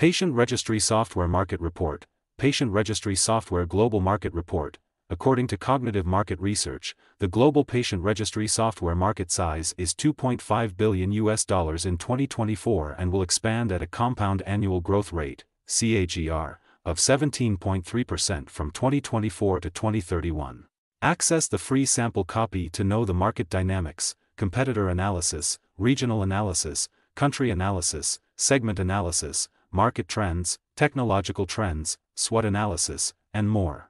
Patient Registry Software Market Report, Patient Registry Software Global Market Report, according to Cognitive Market Research, the global patient registry software market size is 2.5 billion US dollars in 2024 and will expand at a compound annual growth rate, CAGR, of 17.3% from 2024 to 2031. Access the free sample copy to know the market dynamics, competitor analysis, regional analysis, country analysis, segment analysis, market trends, technological trends, SWOT analysis, and more.